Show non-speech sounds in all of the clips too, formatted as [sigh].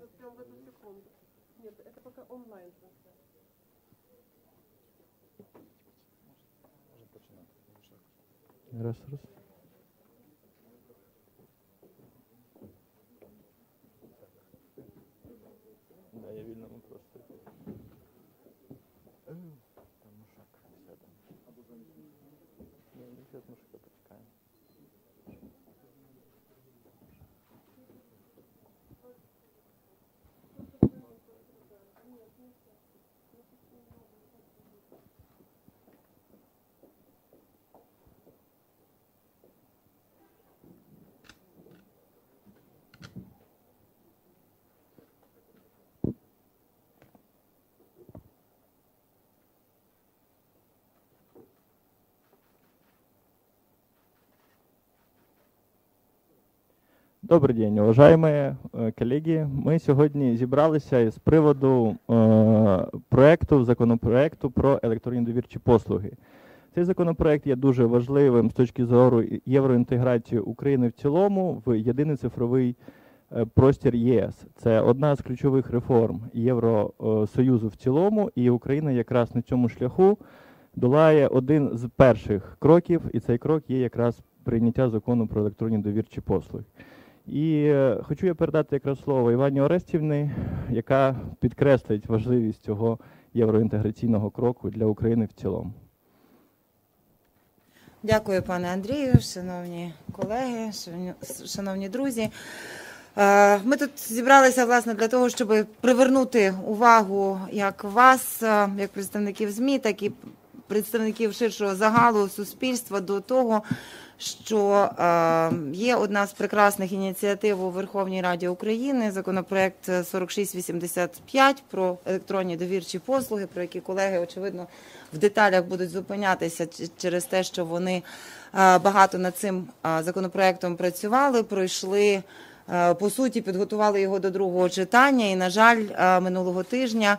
Вот прям в эту секунду. Нет, это пока онлайн трансляция. Раз, раз. Добрий день, уважаемые е, колеги. Ми сьогодні зібралися з приводу е, проекту, законопроекту про електронні довірчі послуги. Цей законопроект є дуже важливим з точки зору євроінтеграції України в цілому в єдиний цифровий е, простір ЄС. Це одна з ключових реформ Євросоюзу в цілому, і Україна якраз на цьому шляху долає один з перших кроків, і цей крок є якраз прийняття закону про електронні довірчі послуги. І е, хочу я передати якраз слово Івані Орестівні, яка підкреслить важливість цього євроінтеграційного кроку для України в цілому. Дякую, пане Андрію, шановні колеги, шановні- друзі. Е, Ми тут зібралися власне для того, щоб привернути увагу як вас, е, як представників ЗМІ, так і представників ширшого загалу суспільства до того, що е, є одна з прекрасних ініціатив у Верховній Раді України, законопроект 4685 про електронні довірчі послуги, про які колеги очевидно в деталях будуть зупинятися через те, що вони е, багато над цим е, законопроектом працювали, пройшли. По суті, підготували його до другого читання, і, на жаль, минулого тижня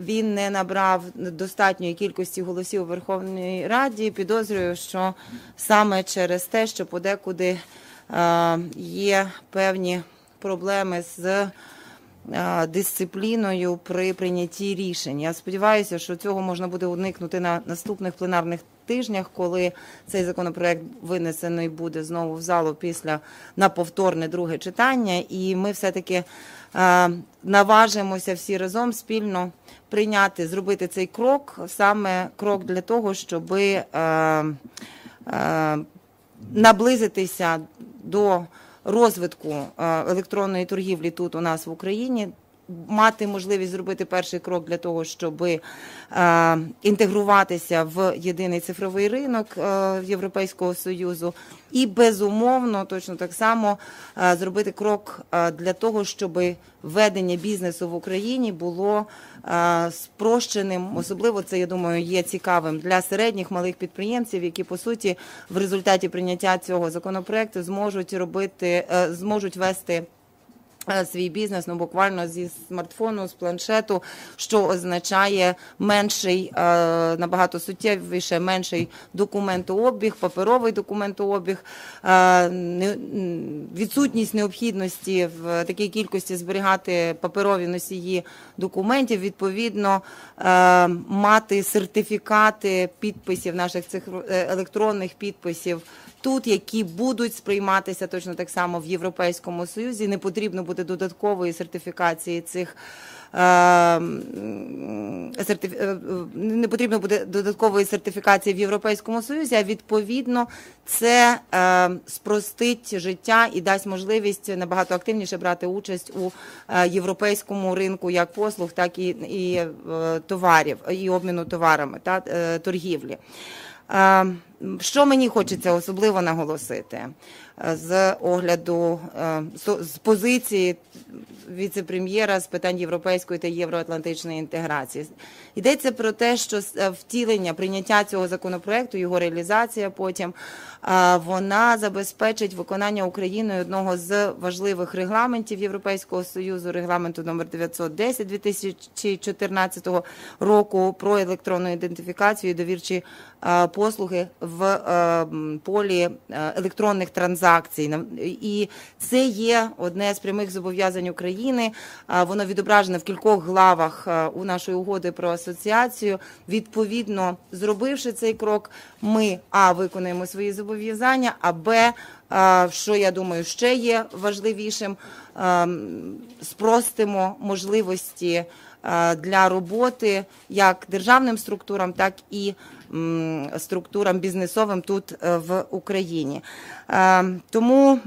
він не набрав достатньої кількості голосів у Верховній Раді. Підозрюю, що саме через те, що подекуди е, є певні проблеми з дисципліною при прийнятті рішень. Я сподіваюся, що цього можна буде уникнути на наступних пленарних тижнях, коли цей законопроект винесений буде знову в залу після на повторне друге читання, і ми все-таки е, наважимося всі разом спільно прийняти, зробити цей крок, саме крок для того, щоби. Е, е, наблизитися до розвитку е, електронної торгівлі тут у нас в Україні. Мати можливість зробити перший крок для того, щоб е, інтегруватися в єдиний цифровий ринок е, Європейського союзу, і безумовно, точно так само е, зробити крок для того, щоб ведення бізнесу в Україні було спрощеним. Особливо це я думаю є цікавим для середніх малих підприємців, які по суті в результаті прийняття цього законопроекту зможуть робити, зможуть вести свій бізнес, ну буквально зі смартфону, з планшету, що означає менший, е, набагато суттєвіше, менший документообіг, паперовий документообіг, е, відсутність необхідності в такій кількості зберігати паперові носії документів, відповідно е, мати сертифікати підписів наших цих е, електронних підписів тут, які будуть сприйматися точно так само в Європейському Союзі. Не потрібно буде додаткової сертифікації цих. е, е, е, Не потрібно буде додаткової сертифікації в Європейському Союзі, а відповідно це спростить життя і дасть можливість набагато активніше брати участь у європейському ринку як послуг, так і, і товарів, і обміну товарами та торгівлі. Е, Що мені хочеться особливо наголосити е, з огляду е, з- позиції віце-прем'єра з питань європейської та євроатлантичної інтеграції. Йдеться про те, що втілення, прийняття цього законопроекту, його реалізація потім вона забезпечить виконання Україною одного з важливих регламентів Європейського союзу, регламенту номер 910 2014 року про електронну ідентифікацію і довірчі е, послуги в е, полі е, електронних транзакцій. І це є одне з прямих зобов'язань України. Воно відображено в кількох главах у нашої угоди про асоціацію. Відповідно, зробивши цей крок, ми а виконуємо свої зобов'язання, а б, що я думаю, ще є важливішим, спростимо можливості для роботи як державним структурам, так і структурам бізнесовим тут е, в Україні. Е, Тому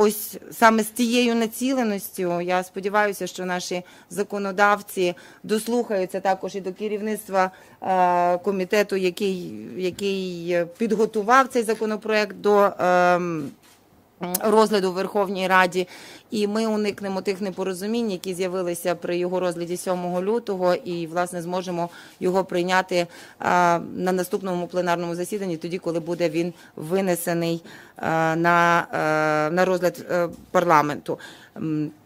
ось саме з цією націленістю я сподіваюся, що наші законодавці дослухаються також і до керівництва е, комітету, який, який підготував цей законопроект до. Розгляду в Верховній Раді, і ми уникнемо тих непорозумінь, які з'явилися при його розгляді 7 лютого, і власне зможемо його прийняти на наступному пленарному засіданні, тоді, коли буде він винесений на, на розгляд е, парламенту.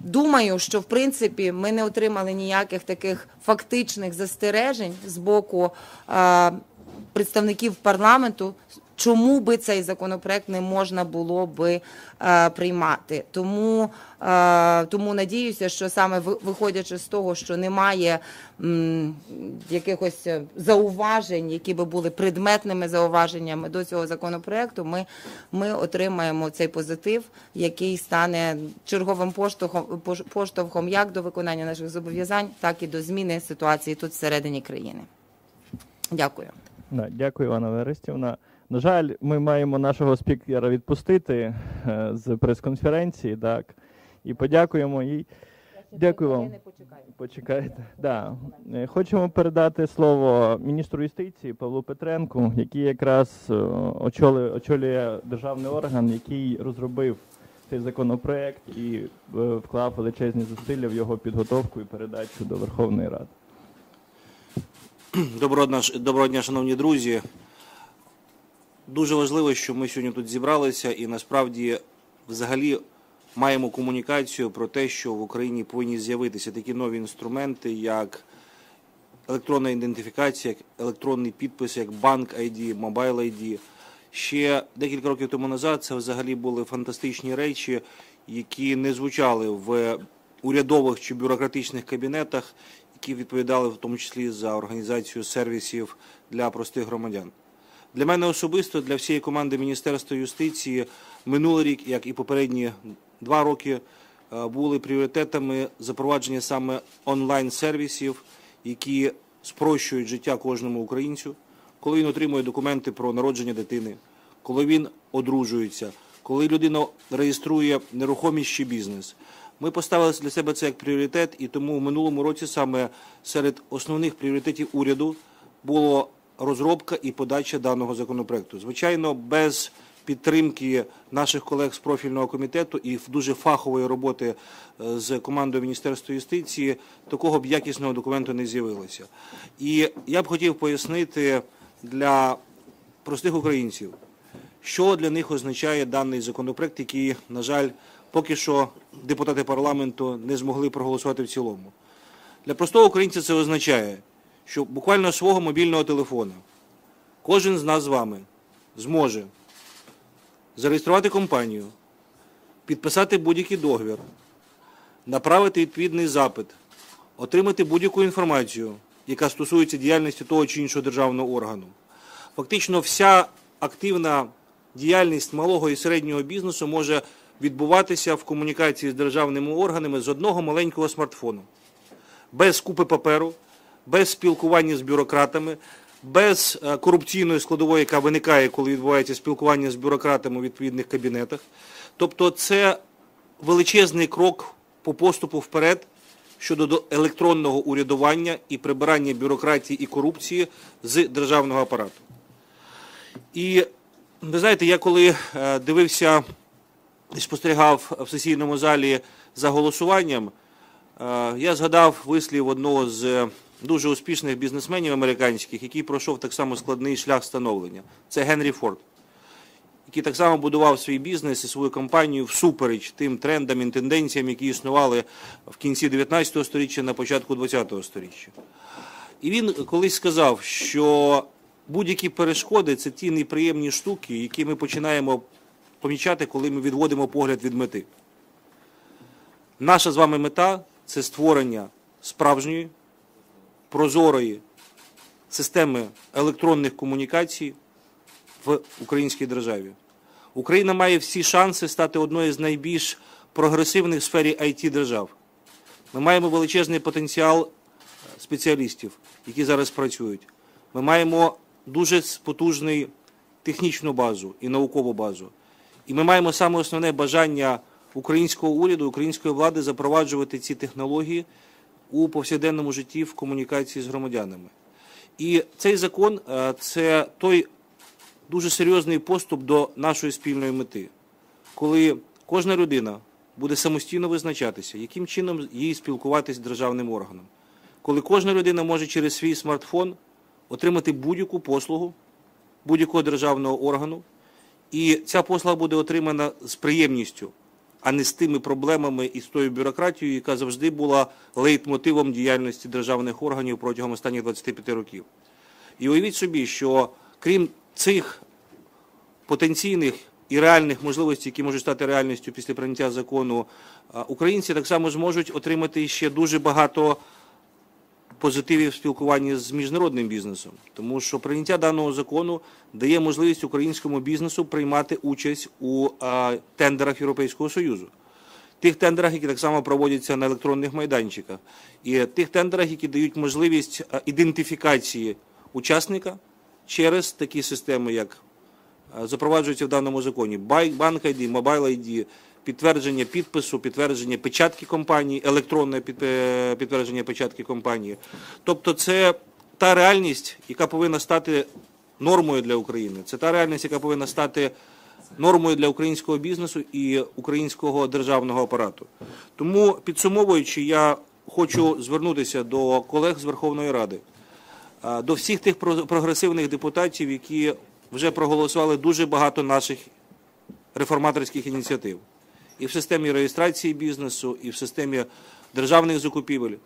Думаю, що в принципі ми не отримали ніяких таких фактичних застережень з боку представників парламенту, чому би цей законопроект не можна було би е, приймати. Тому, е, тому надіюся, що саме ви- виходячи з того, що немає м, якихось е, зауважень, які би були предметними зауваженнями до цього законопроекту, ми, ми отримаємо цей позитив, який стане черговим поштовхом, пош- поштовхом як до виконання наших зобов'язань, так і до зміни ситуації тут всередині країни. Дякую. Дякую, Івана Верестівна. На жаль, ми маємо нашого спікера відпустити е, з прес-конференції, так. І подякуємо їй. Дякую вам. Почекайте. Да. Е, Хочемо передати слово міністру юстиції Павлу Петренку, який якраз е, очолює, очолює державний орган, який розробив цей законопроект і вклав величезні зусилля в його підготовку і передачу до Верховної Ради. [clears throat] Доброго дня, шановні друзі. Дуже важливо, що ми сьогодні тут зібралися і насправді взагалі маємо комунікацію про те, що в Україні повинні з'явитися такі нові інструменти, як електронна ідентифікація, як електронний підпис, як банк ID, Mobile ID. Ще декілька років тому назад це взагалі були фантастичні речі, які не звучали в урядових чи бюрократичних кабінетах, які відповідали в тому числі за організацію сервісів для простих громадян. Для мене особисто, для всієї команди Міністерства юстиції, минулий рік, як і попередні два роки, е, були пріоритетами запровадження саме онлайн-сервісів, які спрощують життя кожному українцю, коли він отримує документи про народження дитини, коли він одружується, коли людина реєструє нерухомість чи бізнес. Ми поставили для себе це як пріоритет, і тому в минулому році саме серед основних пріоритетів уряду було розробка і подача даного законопроекту. Звичайно, без підтримки наших колег з профільного комітету і дуже фахової роботи е, з командою Міністерства юстиції такого б якісного документу не з'явилося. І я б хотів пояснити для простих українців, що для них означає даний законопроект, який, на жаль, поки що депутати парламенту не змогли проголосувати в цілому. Для простого українця це означає, що буквально свого мобільного телефона кожен з нас з вами зможе зареєструвати компанію, підписати будь-який договір, направити відповідний запит, отримати будь-яку інформацію, яка стосується діяльності того чи іншого державного органу. Фактично, вся активна діяльність малого і середнього бізнесу може відбуватися в комунікації з державними органами з одного маленького смартфону без купи паперу, без спілкування з бюрократами, без е, корупційної складової, яка виникає, коли відбувається спілкування з бюрократами у відповідних кабінетах. Тобто це величезний крок по поступу вперед щодо електронного урядування і прибирання бюрократії і корупції з державного апарату. І ви знаєте, я коли е, дивився спостерігав в сесійному залі за голосуванням, Е, Я згадав вислів одного з дуже успішних бізнесменів американських, який пройшов так само складний шлях становлення. Це Генрі Форд, який так само будував свій бізнес і свою компанію всупереч тим трендам і тенденціям, які існували в кінці 19 століття, на початку 20 століття. І він колись сказав, що будь-які перешкоди це ті неприємні штуки, які ми починаємо помічати, коли ми відводимо погляд від мети. Наша з вами мета це створення справжньої, прозорої системи електронних комунікацій в українській державі. Україна має всі шанси стати одною з найбільш прогресивних в сфері it держав. Ми маємо величезний потенціал е, спеціалістів, які зараз працюють. Ми маємо дуже потужний технічну базу і наукову базу. І ми маємо саме основне бажання українського уряду, української влади запроваджувати ці технології у повсякденному житті в комунікації з громадянами. І цей закон е, це той дуже серйозний поступ до нашої спільної мети, коли кожна людина буде самостійно визначатися, яким чином їй спілкуватися з державним органом, коли кожна людина може через свій смартфон отримати будь-яку послугу будь-якого державного органу, і ця послуга буде отримана з приємністю, а не з тими проблемами і з тою бюрократією, яка завжди була лейтмотивом діяльності державних органів протягом останніх 25 років. І уявіть собі, що крім цих потенційних і реальних можливостей, які можуть стати реальністю після прийняття закону, українці так само зможуть отримати ще дуже багато позитивів в спілкуванні з міжнародним бізнесом, тому що прийняття даного закону дає можливість українському бізнесу приймати участь у тендерах Європейського Союзу. Тих тендерах, які так само проводяться на електронних майданчиках, і тих тендерах, які дають можливість ідентифікації учасника через такі системи, як запроваджуються в даному законі. Банк ID, Mobile ID, підтвердження підпису, підтвердження печатки компанії, електронне е, підтвердження печатки компанії. Тобто це та реальність, яка повинна стати нормою для України. Це та реальність, яка повинна стати нормою для українського бізнесу і українського державного апарату. Тому підсумовуючи, я хочу звернутися до колег з Верховної Ради, до всіх тих про- прогресивних депутатів, які вже проголосували дуже багато наших реформаторських ініціатив і в системі реєстрації бізнесу, і в системі державних закупівель.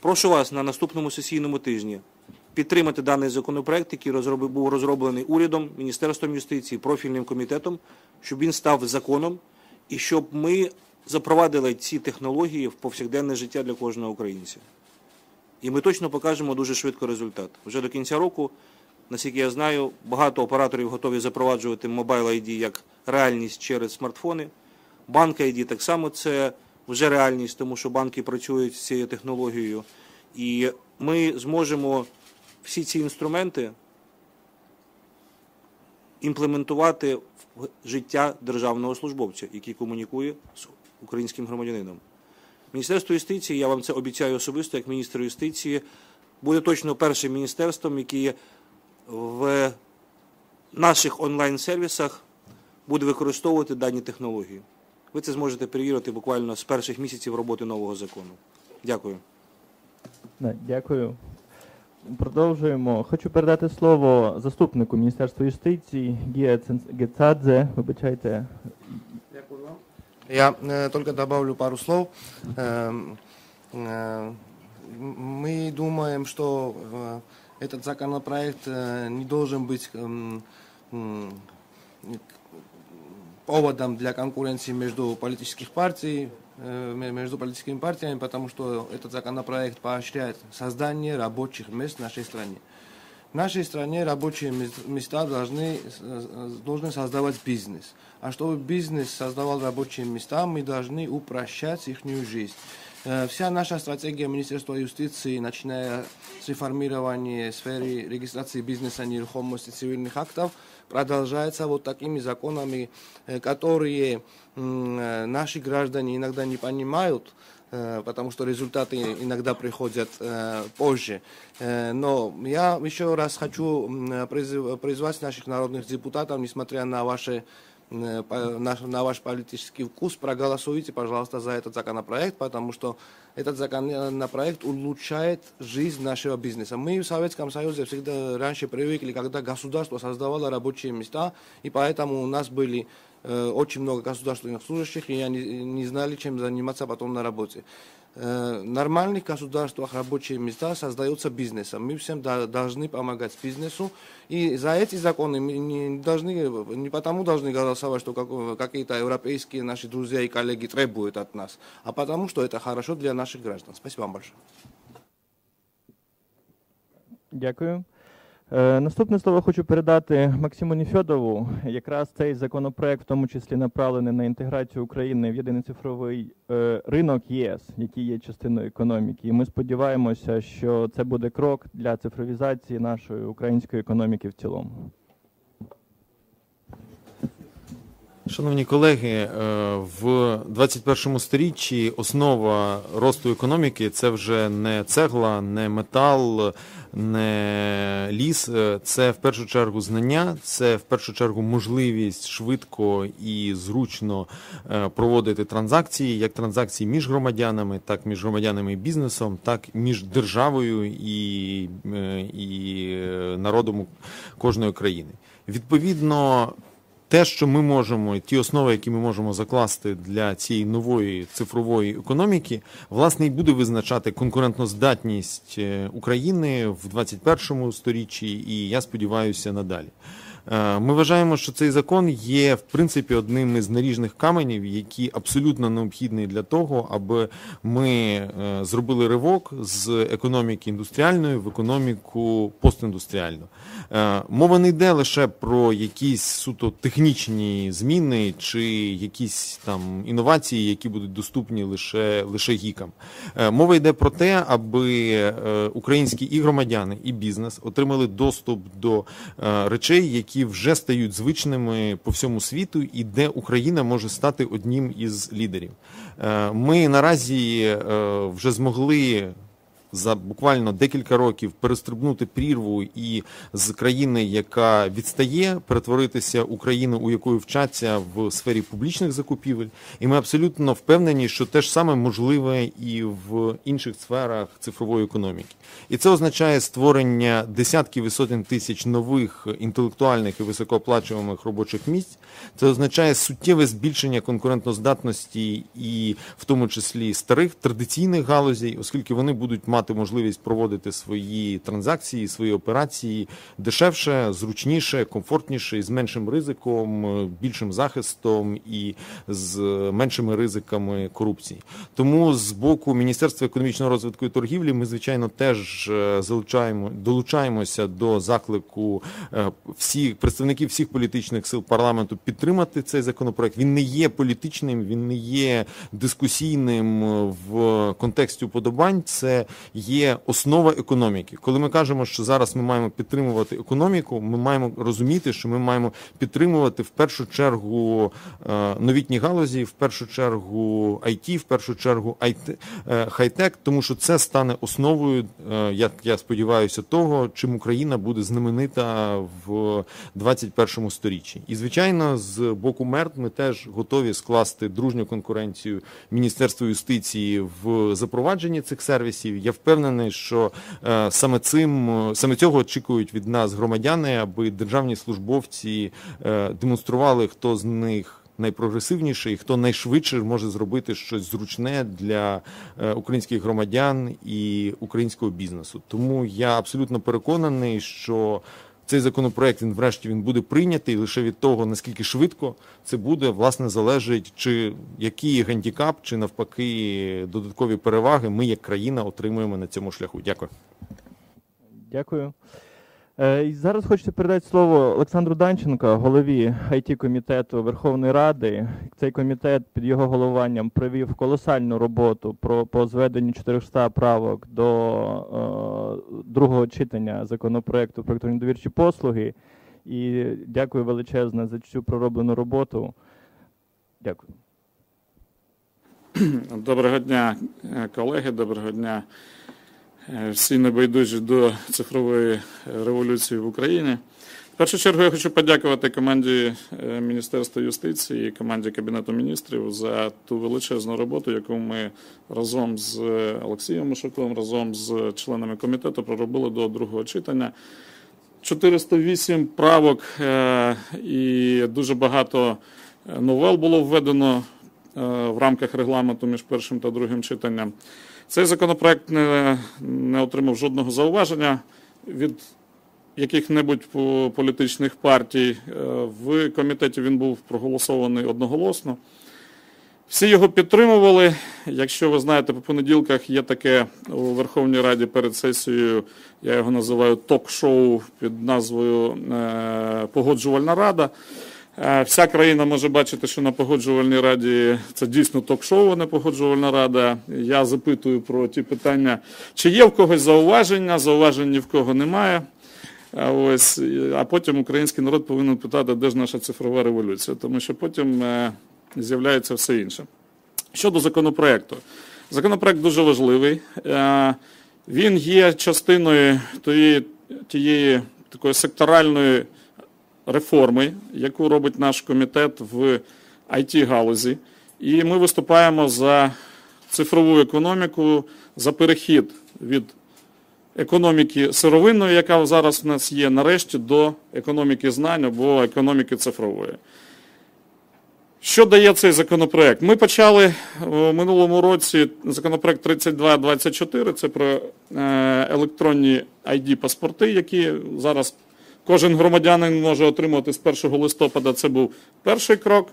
Прошу вас на наступному сесійному тижні підтримати даний законопроект, який був розроблений урядом, Міністерством юстиції, профільним комітетом, щоб він став законом і щоб ми запровадили ці технології в повсякденне життя для кожного українця. І ми точно покажемо дуже швидко результат. Вже до кінця року, наскільки я знаю, багато операторів готові запроваджувати Mobile ID як реальність через смартфони. Банк ID так само це вже реальність, тому що банки працюють з цією технологією. І ми зможемо всі ці інструменти імплементувати в життя державного службовця, який комунікує з українським громадянином. Міністерство юстиції, я вам це обіцяю особисто, як міністр юстиції, буде точно першим міністерством, яке в наших онлайн-сервісах буде використовувати дані технології. Ви це зможете перевірити буквально з перших місяців роботи нового закону. Дякую. Да, Дякую. Продовжуємо. Хочу передати слово заступнику Міністерства юстиції Гія Цен- Гецадзе. Вибачайте. Я э, только добавлю пару слов. Эм, э, м- мы думаем, что э, этот законопроект э, не должен быть эм, м, поводом для конкуренции между политических партий, э, ме- между политическими партиями, потому что этот законопроект поощряет создание рабочих мест в нашей стране. В нашей стране рабочие мес- места должны, э, должны создавать бизнес. А чтобы бизнес создавал рабочие места, мы должны упрощать их жизнь. Э, Вся наша стратегия Министерства юстиции, начиная с реформирования сферы регистрации бизнеса, нерухомости, цивильных актов, продолжается вот такими законами, э, которые э, наши граждане иногда не понимают, э, потому что результаты иногда приходят позже. Но я еще раз хочу призвать наших народных депутатов, несмотря на ваши на, на ваш политический вкус, проголосуйте, пожалуйста, за этот законопроект, потому что этот законопроект улучшает жизнь нашего бизнеса. Мы в Советском Союзе всегда раньше привыкли, когда государство создавало рабочие места, и поэтому у нас были э, очень много государственных служащих, и они не знали, чем заниматься потом на работе. Э, нормальных государствах рабочие места создаются бизнесом. Мы всем должны помогать бизнесу. И за эти законы мы не, должны, не потому должны голосовать, что как- какие-то европейские наши друзья и коллеги требуют от нас, а потому что это хорошо для наших граждан. Спасибо вам большое. Дякую. Е, наступне слово хочу передати Максиму Нефьодову. Якраз цей законопроект, в тому числі направлений на інтеграцію України в єдиний цифровий е, ринок ЄС, який є частиною економіки. І ми сподіваємося, що це буде крок для цифровізації нашої української економіки в цілому. Шановні колеги, е, в 21 сторіччі основа росту економіки це вже не цегла, не метал, ліс. Е, Це в першу чергу знання, це в першу чергу можливість швидко і зручно е, проводити транзакції, як транзакції між громадянами, так між громадянами і бізнесом, так між державою і, е, і народом кожної країни. Відповідно, те, що ми можемо, ті основи, які ми можемо закласти для цієї нової цифрової економіки, власне, і буде визначати конкурентноздатність е, України в 21 сторіччі, і я сподіваюся надалі. Е, Ми вважаємо, що цей закон є в принципі одним із наріжних каменів, які абсолютно необхідні для того, аби ми е, зробили ривок з економіки індустріальної в економіку постіндустріальну. Е, Мова не йде лише про якісь суто технічні зміни чи якісь там інновації, які будуть доступні лише, лише гікам. Мова йде про те, аби українські і громадяни, і бізнес отримали доступ до речей, які вже стають звичними по всьому світу, і де Україна може стати одним із лідерів. Е, Ми наразі е, вже змогли за буквально декілька років перестрибнути прірву і з країни, яка відстає, перетворитися у країну, у якої вчаться в сфері публічних закупівель. І ми абсолютно впевнені, що те ж саме можливе і в інших сферах цифрової економіки. І це означає створення десятків і сотень тисяч нових інтелектуальних і високооплачуваних робочих місць. Це означає суттєве збільшення конкурентноздатності і в тому числі старих традиційних галузей, оскільки вони будуть мати можливість проводити свої транзакції, свої операції дешевше, зручніше, комфортніше, з меншим ризиком, е, більшим захистом і з меншими ризиками корупції. Тому з боку Міністерства економічного розвитку і торгівлі ми, звичайно, теж е, залучаємо, долучаємося до заклику е, всіх представників всіх політичних сил парламенту підтримати цей законопроект. Він не є політичним, він не є дискусійним в контексті уподобань. Це є основа економіки. Коли ми кажемо, що зараз ми маємо підтримувати економіку, ми маємо розуміти, що ми маємо підтримувати в першу чергу е, новітні галузі, в першу чергу IT, в першу чергу е, хай-тек, тому що це стане основою, е, як я сподіваюся, того, чим Україна буде знаменита в 21 сторіччі. І звичайно, з боку МЕРТ ми теж готові скласти дружню конкуренцію Міністерству юстиції в запровадженні цих сервісів. Я впевнений, що е, саме цим е, саме цього очікують від нас громадяни, аби державні службовці е, демонстрували, хто з них. Найпрогресивніший, хто найшвидше може зробити щось зручне для українських громадян і українського бізнесу. Тому я абсолютно переконаний, що цей законопроект він врешті він буде прийнятий лише від того, наскільки швидко це буде, власне, залежить, чи який гандікап, чи навпаки додаткові переваги ми як країна отримуємо на цьому шляху. Дякую. Дякую. Е, і Зараз хочеться передати слово Олександру Данченко, голові it комітету Верховної Ради. Цей комітет під його головуванням провів колосальну роботу про по зведенню 400 правок до е, другого читання законопроекту про електронні довірчі послуги. І дякую величезне за цю пророблену роботу. Дякую. Доброго дня, е, колеги, доброго дня всі небайдужі до цифрової революції в Україні. В першу чергу я хочу подякувати команді е, Міністерства юстиції і команді Кабінету міністрів за ту величезну роботу, яку ми разом з Олексієм Мишаковим, разом з членами комітету проробили до другого читання. 408 правок е, і дуже багато е, новел було введено е, в рамках регламенту між першим та другим читанням. Цей законопроект не, не отримав жодного зауваження від яких-небудь політичних партій. Е, В комітеті він був проголосований одноголосно. Всі його підтримували. Якщо ви знаєте, по понеділках є таке у Верховній Раді перед сесією, я його називаю ток-шоу під назвою е, Погоджувальна рада. Е, Вся країна може бачити, що на погоджувальній раді це дійсно ток-шоу, а не погоджувальна рада. Я запитую про ті питання, чи є в когось зауваження, зауважень ні в кого немає. Ось, а потім український народ повинен питати, де ж наша цифрова революція, тому що потім е, з'являється все інше. Щодо законопроекту. Законопроект дуже важливий. Е, Він є частиною тієї, тієї такої секторальної реформи, яку робить наш комітет в IT-галузі. І ми виступаємо за цифрову економіку, за перехід від економіки сировинної, яка зараз в нас є, нарешті до економіки знань або економіки цифрової. Що дає цей законопроект? Ми почали в минулому році законопроект 3224, це про е, електронні ID-паспорти, які зараз кожен громадянин може отримати з 1 листопада. Це був перший крок.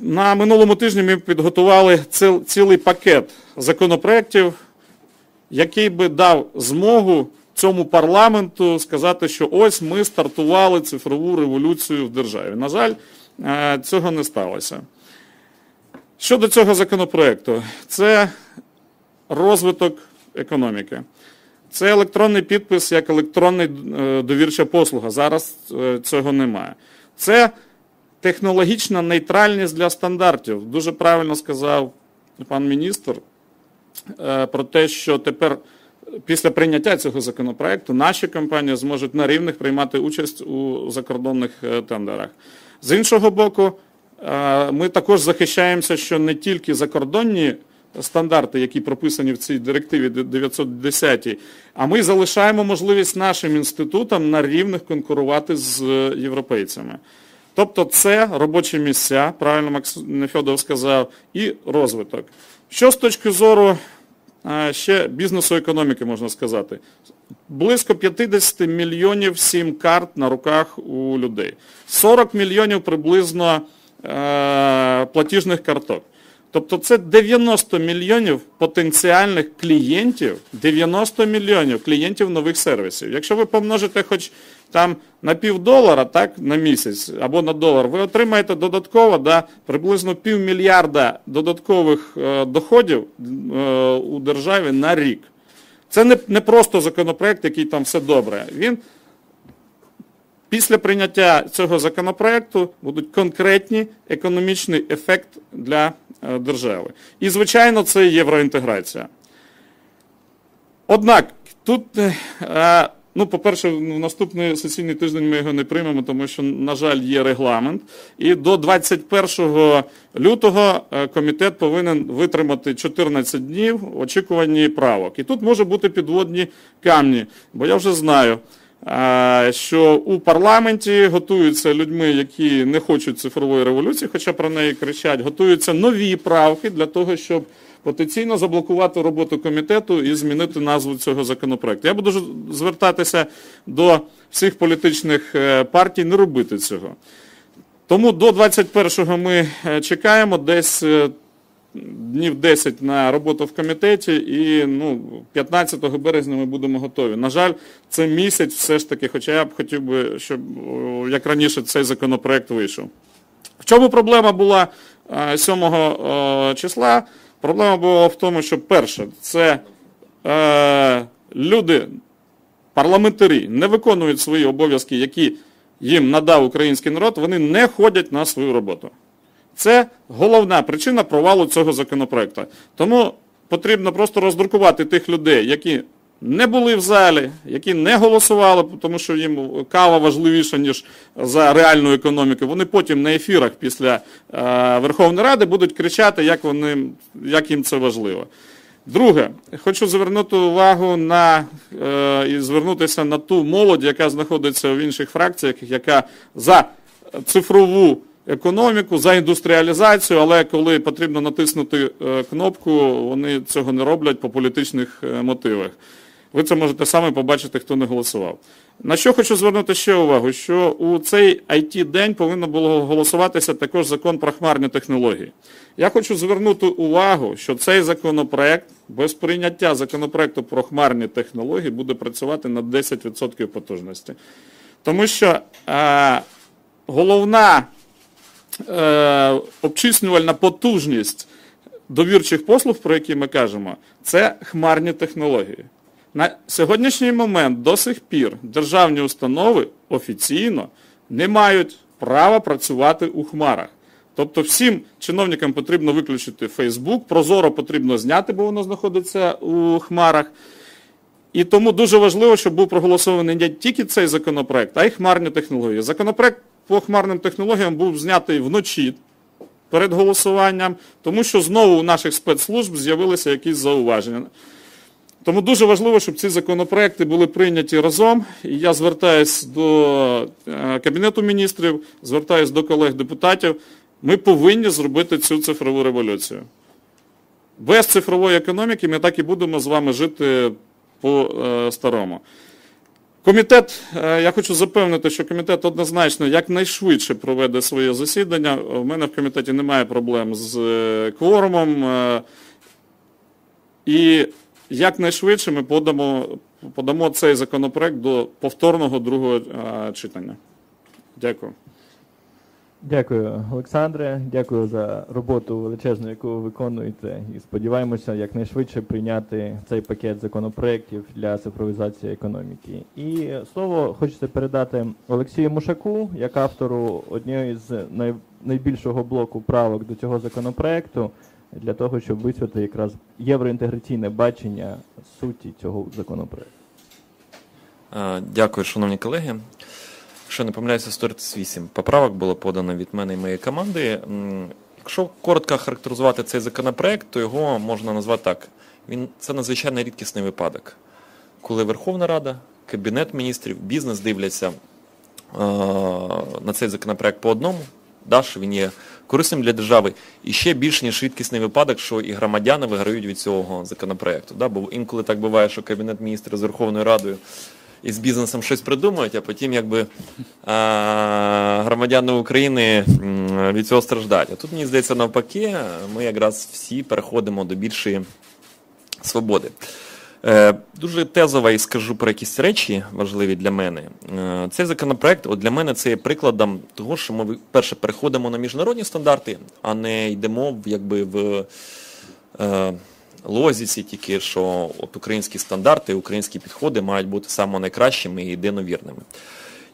На минулому тижні ми підготували ціл- цілий пакет законопроєктів, який би дав змогу цьому парламенту сказати, що ось ми стартували цифрову революцію в державі. На жаль, е, цього не сталося. Щодо цього законопроекту, це розвиток економіки. Це електронний підпис як електронний е, довірча послуга. Зараз е, цього немає. Це технологічна нейтральність для стандартів. Дуже правильно сказав пан міністр е, про те, що тепер після прийняття цього законопроекту наші компанії зможуть на рівних приймати участь у закордонних тендерах. З іншого боку, ми також захищаємося, що не тільки закордонні стандарти, які прописані в цій директиві 910, а ми залишаємо можливість нашим інститутам на рівних конкурувати з е, європейцями. Тобто це робочі місця, правильно Макс Нефьодов сказав, і розвиток. Що з точки зору е, ще бізнесу економіки, можна сказати? Близько 50 мільйонів сім-карт на руках у людей. 40 мільйонів приблизно е, платіжних карток. Тобто це 90 мільйонів потенціальних клієнтів, 90 мільйонів клієнтів нових сервісів. Якщо ви помножите хоч там на пів долара так, на місяць або на долар, ви отримаєте додатково да, приблизно півмільярда додаткових е, доходів е, у державі на рік. Це не, не просто законопроект, який там все добре. Він Після прийняття цього законопроекту будуть конкретні економічний ефект для держави. І, звичайно, це євроінтеграція. Однак, тут, е, ну, по-перше, в наступний сесійний тиждень ми його не приймемо, тому що, на жаль, є регламент. І до 21 лютого е, комітет повинен витримати 14 днів в очікуванні правок. І тут може бути підводні камні, бо я вже знаю. Е, Що у парламенті готуються людьми, які не хочуть цифрової революції, хоча про неї кричать, готуються нові правки для того, щоб потенційно заблокувати роботу комітету і змінити назву цього законопроекту. Я буду звертатися до всіх політичних е, партій не робити цього. Тому до 21-го ми е, чекаємо десь днів 10 на роботу в комітеті і ну, 15 березня ми будемо готові. На жаль, це місяць все ж таки, хоча я б хотів би, щоб як раніше цей законопроект вийшов. В чому проблема була е, 7 е, числа? Проблема була в тому, що перше, це е, люди, парламентарі, не виконують свої обов'язки, які їм надав український народ, вони не ходять на свою роботу. Це головна причина провалу цього законопроекту. Тому потрібно просто роздрукувати тих людей, які не були в залі, які не голосували, тому що їм кава важливіша, ніж за реальну економіку. Вони потім на ефірах після е, Верховної Ради будуть кричати, як, вони, як їм це важливо. Друге, хочу звернути увагу на е, і звернутися на ту молодь, яка знаходиться в інших фракціях, яка за цифрову економіку, за індустріалізацію, але коли потрібно натиснути е, кнопку, вони цього не роблять по політичних е, мотивах. Ви це можете саме побачити, хто не голосував. На що хочу звернути ще увагу, що у цей IT-день повинно було голосуватися також закон про хмарні технології. Я хочу звернути увагу, що цей законопроект без прийняття законопроекту про хмарні технології буде працювати на 10% потужності. Тому що е, головна обчислювальна потужність довірчих послуг, про які ми кажемо, це хмарні технології. На сьогоднішній момент до сих пір державні установи офіційно не мають права працювати у хмарах. Тобто всім чиновникам потрібно виключити Facebook, Прозоро потрібно зняти, бо воно знаходиться у хмарах. І тому дуже важливо, щоб був проголосований не тільки цей законопроект, а й хмарні технології. Законопроект по хмарним технологіям був знятий вночі перед голосуванням, тому що знову у наших спецслужб з'явилися якісь зауваження. Тому дуже важливо, щоб ці законопроекти були прийняті разом. І я звертаюсь до е, Кабінету міністрів, звертаюсь до колег-депутатів. Ми повинні зробити цю цифрову революцію. Без цифрової економіки ми так і будемо з вами жити по-старому. Комітет, е, я хочу запевнити, що комітет однозначно якнайшвидше проведе своє засідання. У мене в комітеті немає проблем з е, кворумом. е, І якнайшвидше ми подамо, подамо цей законопроект до повторного другого читання. Дякую. Дякую, Олександре. Дякую за роботу величезну, яку ви виконуєте. І сподіваємося якнайшвидше прийняти цей пакет законопроєктів для цифровізації економіки. І слово хочеться передати Олексію Мушаку, як автору однієї з най... найбільшого блоку правок до цього законопроекту, для того, щоб висвітлити якраз євроінтеграційне бачення суті цього законопроекту. Е, Дякую, шановні колеги. Якщо не помиляюся, 138 поправок було подано від мене і моєї команди. Якщо коротко характеризувати цей законопроект, то його можна назвати так. Він це надзвичайно рідкісний випадок, коли Верховна Рада, Кабінет міністрів, бізнес дивляться е, на цей законопроект по одному, да, він є корисним для держави, і ще більш ніж рідкісний випадок, що і громадяни виграють від цього законопроекту. Да, бо інколи так буває, що Кабінет міністрів з Верховною Радою і з бізнесом щось придумають, а потім якби громадяни України від цього страждають. А тут, мені здається, навпаки, ми якраз всі переходимо до більшої свободи. Е, Дуже тезово і скажу про якісь речі важливі для мене. Е, Цей законопроект, от для мене це є прикладом того, що ми перше переходимо на міжнародні стандарти, а не йдемо в, якби в е, лозіці тільки, що от українські стандарти, українські підходи мають бути саме найкращими і єдиновірними.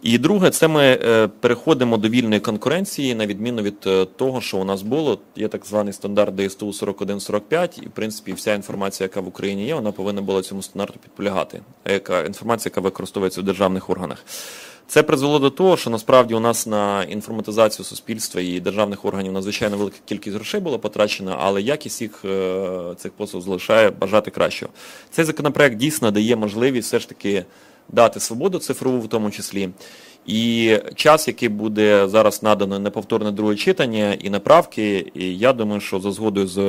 І друге, це ми е, переходимо до вільної конкуренції, на відміну від е, того, що у нас було. Є так званий стандарт ДСТУ 4145, і в принципі вся інформація, яка в Україні є, вона повинна була цьому стандарту підполягати. Яка інформація, яка використовується в державних органах. Це призвело до того, що насправді у нас на інформатизацію суспільства і державних органів надзвичайно велика кількість грошей була потрачена, але якість їх е, цих послуг залишає бажати кращого. Цей законопроект дійсно дає можливість все ж таки дати свободу цифрову в тому числі. І час, який буде зараз надано на повторне друге читання і направки, і я думаю, що за згодою з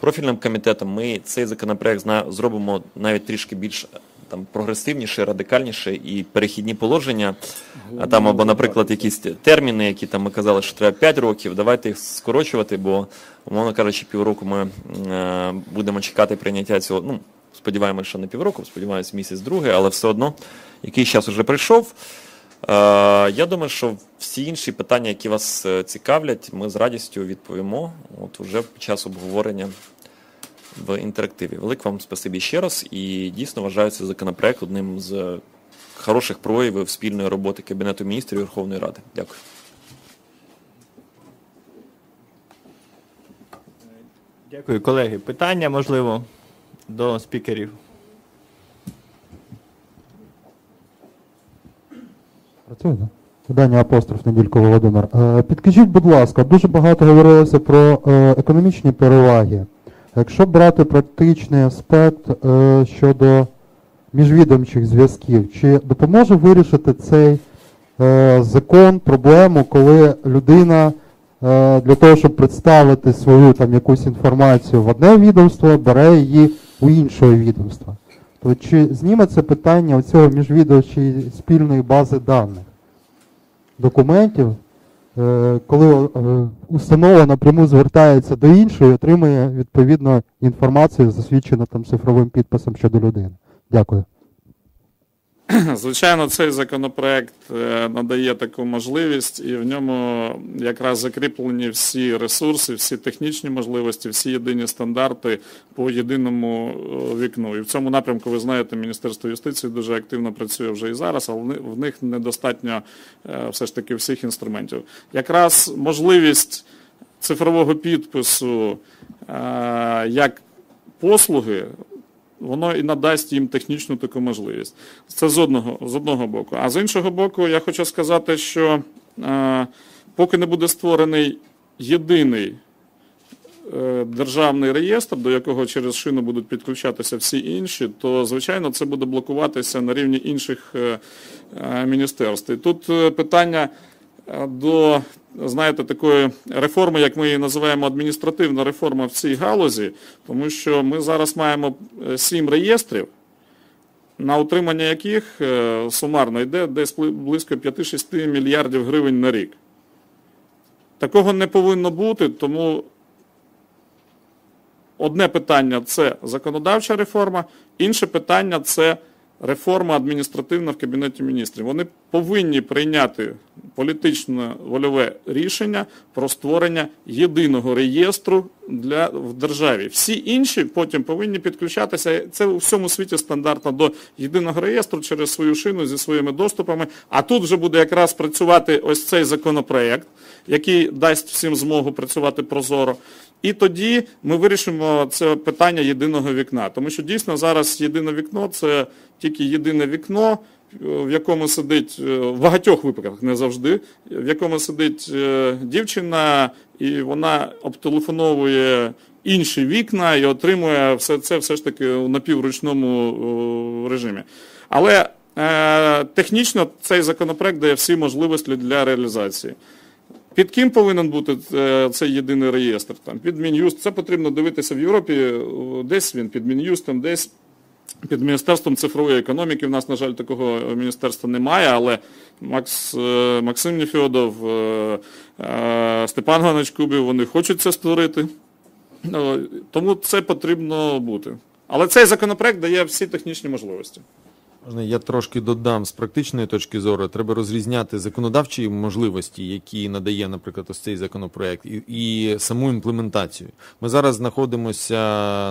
профільним комітетом ми цей законопроект зробимо навіть трішки більш там прогресивніше, радикальніше і перехідні положення. А там або, наприклад, якісь терміни, які там ми казали, що треба 5 років, давайте їх скорочувати, бо, умовно кажучи, півроку ми е, будемо чекати прийняття цього. Ну, сподіваємося, що не півроку, сподіваємось, місяць другий, але все одно якийсь час вже прийшов. Е, Я думаю, що всі інші питання, які вас е, цікавлять, ми з радістю відповімо от уже під час обговорення в інтерактиві. Велике вам спасибі ще раз. І дійсно вважаю цей законопроект одним з хороших проявів спільної роботи Кабінету міністрів і Верховної Ради. Дякую. Дякую, колеги. Питання, можливо, до спікерів. Працює, да? Видання апостроф Неділько Володимир. Е, Підкажіть, будь ласка, дуже багато говорилося про е, економічні переваги. Якщо брати практичний аспект е, щодо міжвідомчих зв'язків, чи допоможе вирішити цей е, закон, проблему, коли людина е, для того, щоб представити свою там якусь інформацію в одне відомство, бере її у іншого відомства. То чи зніме це питання оцього міжвідомчої спільної бази даних документів, коли е, установа напряму звертається до іншої отримує відповідно інформацію, засвідчену там цифровим підписом щодо людини? Дякую. [clears throat] Звичайно, цей законопроект е, надає таку можливість, і в ньому якраз закріплені всі ресурси, всі технічні можливості, всі єдині стандарти по єдиному е, вікну. І в цьому напрямку, ви знаєте, Міністерство юстиції дуже активно працює вже і зараз, але в них недостатньо е, все ж таки всіх інструментів. Якраз можливість цифрового підпису як послуги воно і надасть їм технічну таку можливість. Це з одного, з одного боку. А з іншого боку, я хочу сказати, що е, поки не буде створений єдиний е, державний реєстр, до якого через шину будуть підключатися всі інші, то, звичайно, це буде блокуватися на рівні інших е, е, міністерств. І тут питання до знаєте, такої реформи, як ми її називаємо адміністративна реформа в цій галузі, тому що ми зараз маємо е, сім реєстрів, на утримання яких е, сумарно йде десь близько 5-6 мільярдів гривень на рік. Такого не повинно бути, тому одне питання це законодавча реформа, інше питання це реформа адміністративна в Кабінеті міністрів. Вони повинні прийняти політичне вольове рішення про створення єдиного реєстру для, в державі. Всі інші потім повинні підключатися. Це у всьому світі стандартно до єдиного реєстру через свою шину зі своїми доступами. А тут вже буде якраз працювати ось цей законопроект, який дасть всім змогу працювати прозоро. І тоді ми вирішимо це питання єдиного вікна. Тому що дійсно зараз єдине вікно це тільки єдине вікно, в якому сидить е, в багатьох випадках, не завжди, в якому сидить е, дівчина, і вона обтелефоновує інші вікна і отримує все це все ж таки у напівручному е, режимі. Але технічно цей законопроект дає всі можливості для реалізації. Під ким повинен бути е, цей єдиний реєстр? Там, під Мін'юст. Це потрібно дивитися в Європі. е, Десь він під Мін'юстом, десь під Міністерством цифрової економіки. В нас, на жаль, такого міністерства немає, але Макс, е, Максим Нефьодов, Степан Ганич Кубів, вони хочуть це створити. Ну, Тому це потрібно бути. Але цей законопроект дає всі технічні можливості. Можна я трошки додам з практичної точки зору. Треба розрізняти законодавчі можливості, які надає, наприклад, ось цей законопроект, і, і саму імплементацію. Ми зараз знаходимося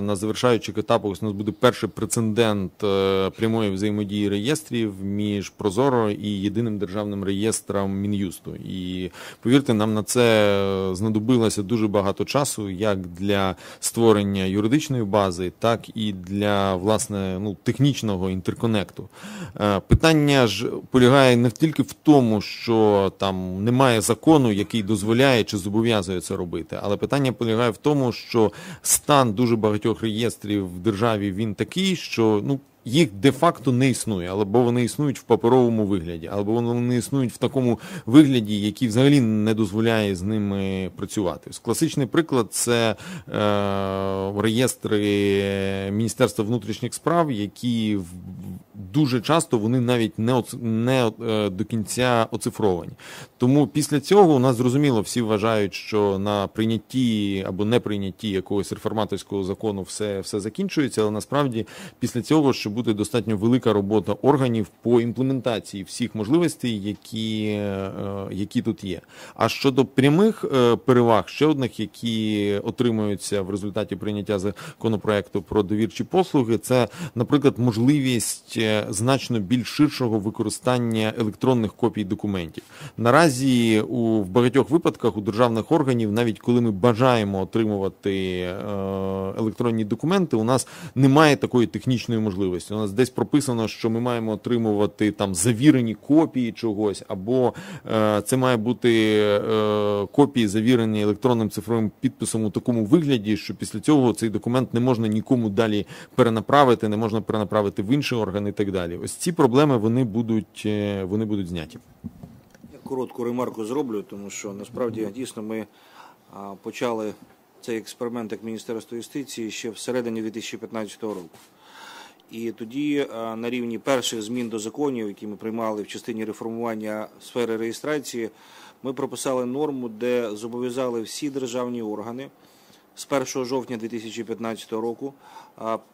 на завершаючих етапах. Ось у нас буде перший прецедент е, прямої взаємодії реєстрів між Прозоро і єдиним державним реєстром Мін'юсту. І повірте, нам на це знадобилося дуже багато часу, як для створення юридичної бази, так і для власне ну технічного інтерконекту. Е, Питання ж полягає не тільки в тому, що там немає закону, який дозволяє чи зобов'язує це робити, але питання полягає в тому, що стан дуже багатьох реєстрів в державі він такий, що ну. Їх де-факто не існує, або вони існують в паперовому вигляді, або вони існують в такому вигляді, який взагалі не дозволяє з ними працювати. Класичний приклад це е, реєстри Міністерства внутрішніх справ, які в дуже часто вони навіть не, оц... не е, до кінця оцифровані. Тому після цього у нас зрозуміло, всі вважають, що на прийнятті або не прийнятті якогось реформаторського закону все, все закінчується, але насправді після цього ще буде достатньо велика робота органів по імплементації всіх можливостей, які, е, які тут є. А щодо прямих е, переваг, ще одних, які отримуються в результаті прийняття законопроекту про довірчі послуги, це, наприклад, можливість значно більш ширшого використання електронних копій документів. Наразі у в багатьох випадках у державних органів, навіть коли ми бажаємо отримувати е, електронні документи, у нас немає такої технічної можливості. У нас десь прописано, що ми маємо отримувати там завірені копії чогось, або е, це має бути е, копії, завірені електронним цифровим підписом у такому вигляді, що після цього цей документ не можна нікому далі перенаправити, не можна перенаправити в інші органи так далі. Ось ці проблеми вони будуть, е, вони будуть зняті. Я коротку ремарку зроблю, тому що насправді дійсно ми почали цей експеримент як Міністерство юстиції ще всередині 2015 року. І тоді на рівні перших змін до законів, які ми приймали в частині реформування сфери реєстрації, ми прописали норму, де зобов'язали всі державні органи з 1 жовтня 2015 року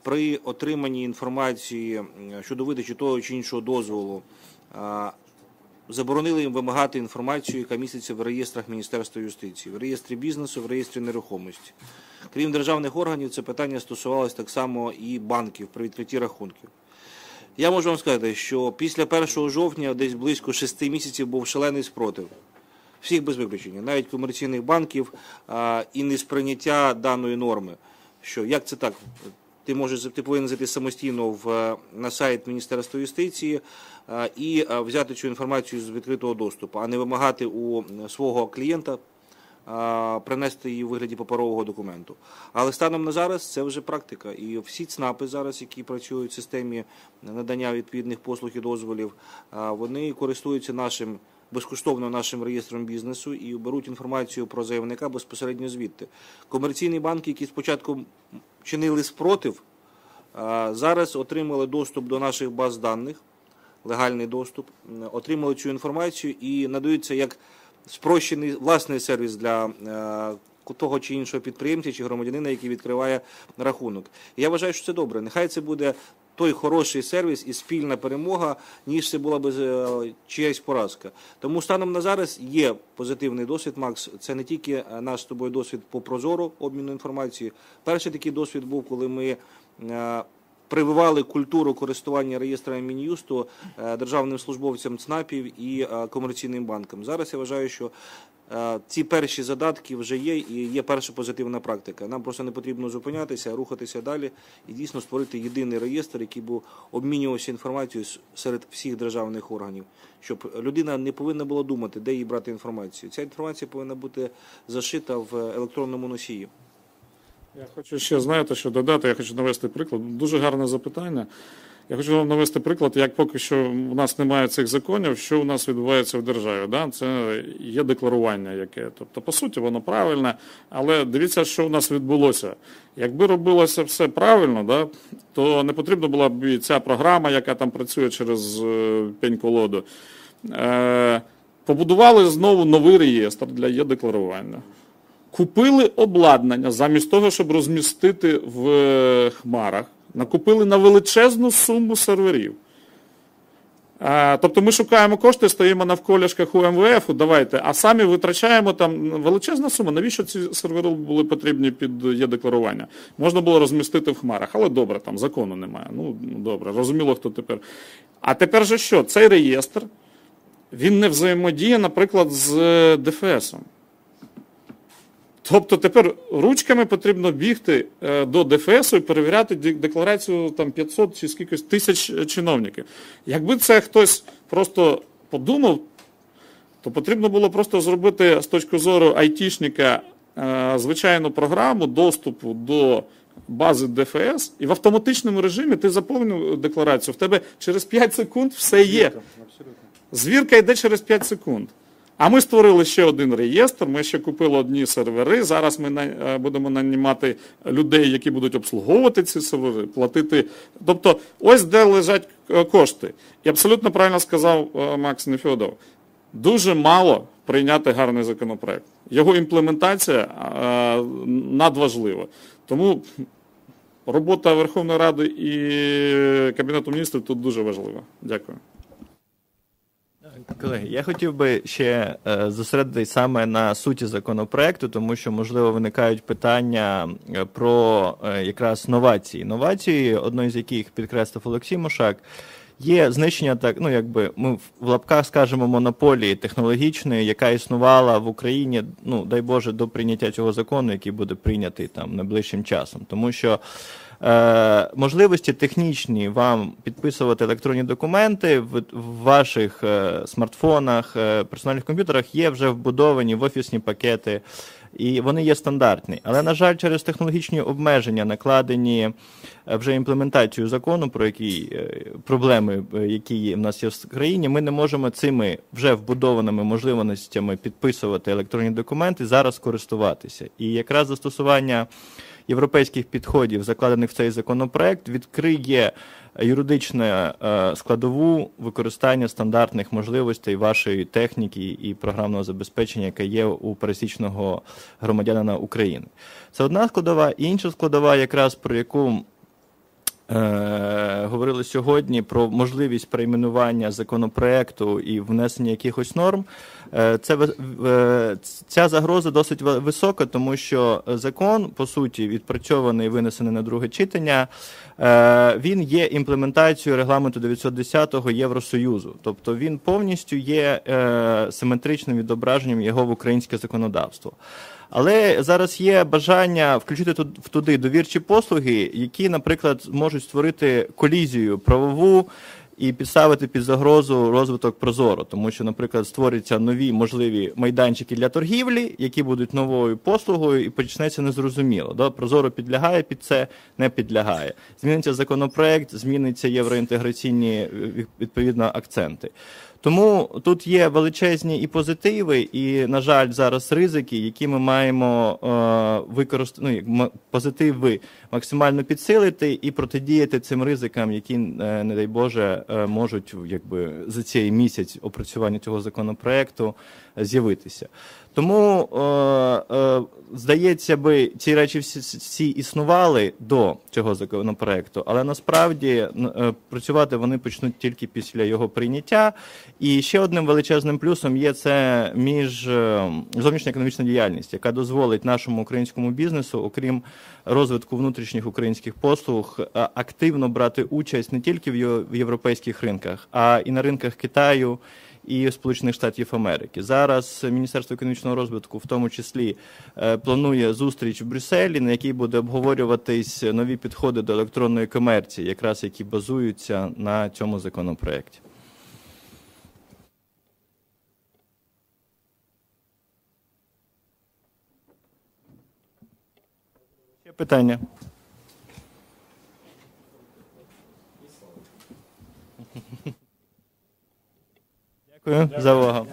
при отриманні інформації щодо видачі того чи іншого дозволу заборонили їм вимагати інформацію, яка міститься в реєстрах Міністерства юстиції, в реєстрі бізнесу, в реєстрі нерухомості. Крім державних органів, це питання стосувалось так само і банків при відкритті рахунків. Я можу вам сказати, що після 1 жовтня десь близько 6 місяців був шалений спротив. Всіх без виключення, навіть комерційних банків і несприйняття даної норми. Що як це так? Ти можеш ти повинен зайти самостійно в е, на сайт Міністерства юстиції е, і е, взяти цю інформацію з відкритого доступу, а не вимагати у свого клієнта принести її у вигляді паперового документу. Але станом на зараз це вже практика. І всі ЦНАПи зараз, які працюють в системі надання відповідних послуг і дозволів, вони користуються нашим безкоштовно нашим реєстром бізнесу і беруть інформацію про заявника безпосередньо звідти. Комерційні банки, які спочатку чинили спротив, зараз отримали доступ до наших баз даних, легальний доступ, отримали цю інформацію і надаються як спрощений власний сервіс для е, того чи іншого підприємця чи громадянина, який відкриває рахунок. Я вважаю, що це добре. Нехай це буде той хороший сервіс і спільна перемога, ніж це була б е, чиясь поразка. Тому станом на зараз є позитивний досвід, Макс. Це не тільки е, наш з тобою досвід по прозору обміну інформацією. Перший такий досвід був, коли ми. е, Прививали культуру користування реєстрами Мін'юсту державним службовцям ЦНАПів і комерційним банкам. Зараз я вважаю, що ці перші задатки вже є і є перша позитивна практика. Нам просто не потрібно зупинятися, рухатися далі і дійсно створити єдиний реєстр, який би обмінювався інформацією серед всіх державних органів, щоб людина не повинна була думати, де їй брати інформацію. Ця інформація повинна бути зашита в електронному носії. Я хочу ще знаєте, що додати, я хочу навести приклад. Дуже гарне запитання. Я хочу вам навести приклад, як поки що у нас немає цих законів, що у нас відбувається в державі. Да? Це є декларування яке. Тобто, по суті, воно правильне, але дивіться, що у нас відбулося. Якби робилося все правильно, да, то не потрібна була б і ця програма, яка там працює через е, пень-колоду. Е, побудували знову новий реєстр для є-декларування. Купили обладнання замість того, щоб розмістити в е, хмарах, накупили на величезну суму серверів. Тобто ми шукаємо кошти, стоїмо навколішках у МВФ, давайте, а самі витрачаємо там величезна сума. Навіщо ці сервери були потрібні під є-декларування? Можна було розмістити в хмарах, але добре, там закону немає. Ну, добре, розуміло, хто тепер. А тепер же що? Цей реєстр, він не взаємодіє, наприклад, з е, ДФСом. Тобто тепер ручками потрібно бігти е, до ДФСу і перевіряти декларацію там 500 чи скількись тисяч е, чиновників. Якби це хтось просто подумав, то потрібно було просто зробити з точки зору айтішника е, звичайну програму доступу до бази ДФС, і в автоматичному режимі ти заповнив декларацію, в тебе через 5 секунд все є. Звірка йде через 5 секунд. А ми створили ще один реєстр, ми ще купили одні сервери. Зараз ми е, будемо нанімати людей, які будуть обслуговувати ці сервери, платити. Тобто, ось де лежать е, кошти. І абсолютно правильно сказав е, Макс Нефьодов. Дуже мало прийняти гарний законопроект. Його імплементація надважлива. Тому робота Верховної Ради і Кабінету міністрів тут дуже важлива. Дякую. Колеги, я хотів би ще е, зосередитись саме на суті законопроекту, тому що, можливо, виникають питання е, про е, якраз новації. Новації, одною з яких підкреслив Олексій Мушак, є знищення так, ну якби ми в- лапках скажемо монополії технологічної, яка існувала в Україні, ну дай Боже, до прийняття цього закону, який буде прийнятий там найближчим часом. Тому що можливості технічні вам підписувати електронні документи в, ваших е, смартфонах, е, персональних комп'ютерах є вже вбудовані в офісні пакети, і вони є стандартні. Але, на жаль, через технологічні обмеження, накладені е, вже імплементацію закону, про які е, проблеми, е, які в нас є в країні, ми не можемо цими вже вбудованими можливостями підписувати електронні документи зараз користуватися. І якраз застосування європейських підходів, закладених в цей законопроект, відкриє юридичну е, складову використання стандартних можливостей вашої техніки і програмного забезпечення, яке є у пересічного громадянина України. Це одна складова, інша складова, якраз про яку говорили сьогодні про можливість перейменування законопроекту і внесення якихось норм. Е, Це е, ця загроза досить висока, тому що закон, по суті, відпрацьований і винесений на друге читання. е, Він є імплементацією регламенту 910 Євросоюзу, тобто він повністю є е, симетричним відображенням його в українське законодавство. Але зараз є бажання включити в туди довірчі послуги, які, наприклад, можуть створити колізію правову і підставити під загрозу розвиток Прозоро, тому що, наприклад, створюються нові можливі майданчики для торгівлі, які будуть новою послугою, і почнеться незрозуміло. Да? Прозоро підлягає під це, не підлягає. Зміниться законопроект, зміниться євроінтеграційні е, відповідно акценти. Тому тут є величезні і позитиви, і, на жаль, зараз ризики, які ми маємо е, використати, ну, позитиви максимально підсилити і протидіяти цим ризикам, які, е, не дай Боже, е, можуть якби за цей місяць опрацювання цього законопроекту з'явитися. Тому е, здається би, ці речі всі, існували до цього законопроекту, але насправді працювати вони почнуть тільки після його прийняття. І ще одним величезним плюсом є це між зовнішня економічна діяльність, яка дозволить нашому українському бізнесу, окрім розвитку внутрішніх українських послуг, е, активно брати участь не тільки в європейських ринках, а і на ринках Китаю і Сполучених Штатів Америки. Зараз Міністерство економічного розвитку, в тому числі, е, планує зустріч в Брюсселі, на якій буде обговорюватись нові підходи до електронної комерції, якраз які базуються на цьому законопроекті. Питання? Дякую за увагу.